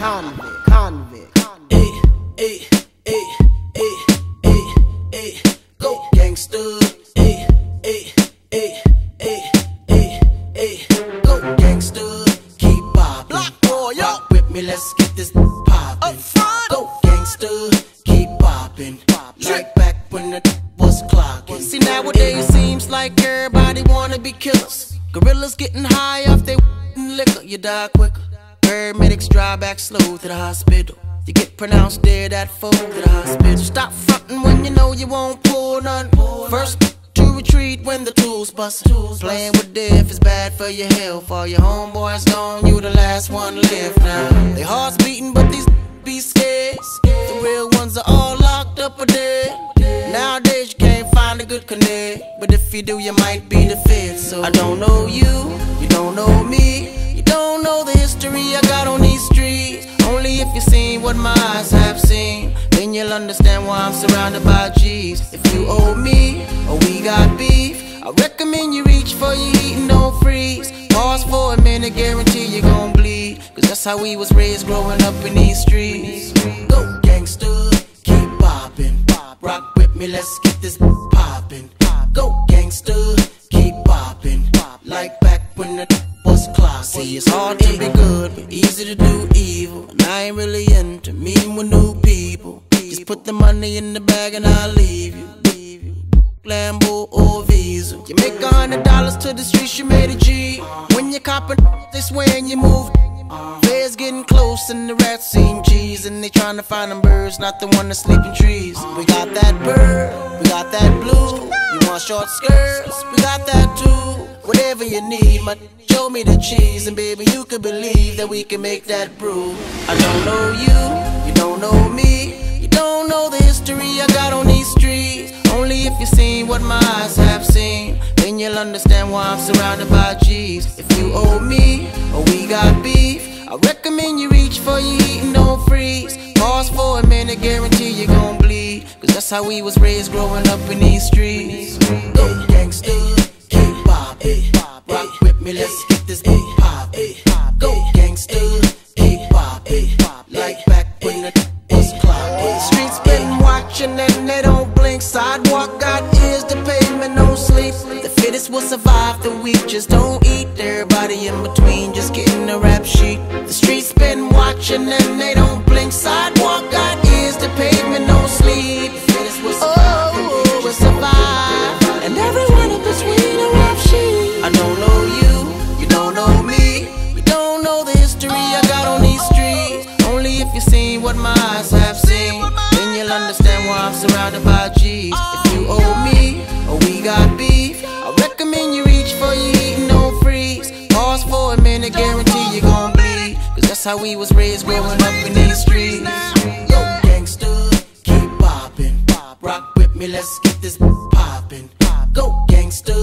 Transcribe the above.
Convict, convict. Ayy, ayy, ayy, ayy, ayy, ayy. Go gangster. Ayy, ayy, ayy, ayy, ayy, ayy. Go gangster. Keep bobbing. Block boy, yo. Rock with me, let's get this poppin'. Up front. Go gangster. Keep bobbing. Like back when the was clockin'. See nowadays seems like everybody wanna be killers. Gorillas getting high off they liquor. You die quicker. Paramedics drive back slow to the hospital. You get pronounced dead at four to the hospital. Stop frontin' when you know you won't pull none. First to retreat when the tools bust. Playing with death is bad for your health. All your homeboys gone, you the last one left now. They hearts beating, but these be scared. The real ones are all locked up or dead. Nowadays you can't find a good connect, but if you do, you might be the fifth. So I don't know you, you don't know me, don't know the history I got on these streets. Only if you seen what my eyes have seen, then you'll understand why I'm surrounded by G's. If you owe me or we got beef, I recommend you reach for your heat and don't freeze. Pause for a minute, guarantee you're gon' bleed. Cause that's how we was raised growing up in these streets. Go gangster. Keep poppin'. Rock with me, let's get this poppin'. Go gangster. Keep poppin'. Like back when the. See, it's hard to be good, but easy to do evil. And I ain't really into meeting with new people. Just put the money in the bag and I'll leave you. Lambo or Visa. You make a hundred dollars to the streets, you made a G. When you copping this way you move. Feds getting close and the rats seem G's And they trying to find them birds, not the one that's sleep in trees We got that bird, we got that blue You want short skirts, we got that too Whatever you need, my show me the cheese And baby, you can believe that we can make that brew. I don't know you, you don't know me. You don't know the history I got on these streets. Only if you seen what my eyes have seen. Then you'll understand why I'm surrounded by G's. If you owe me, or we got beef I recommend you reach for your heat and don't freeze. Pause for a minute, guarantee you're gon' bleed. Cause that's how we was raised growing up in these streets will survive the week. just don't eat. Everybody in between, just getting a rap sheet. The streets been watching and they don't blink. Sidewalk got ears, the pavement don't sleep. The fittest will survive, oh, survive. And everyone in between a rap sheet. I don't know you, you don't know me, you don't know the history I got on these streets. Only if you seen what my eyes have seen, then you'll understand why I'm surrounded by G's. If you owe me or we got beef, that's how we was raised growing up in these streets. Go gangster. Keep poppin'. Rock with me, let's get this poppin'. Go gangster.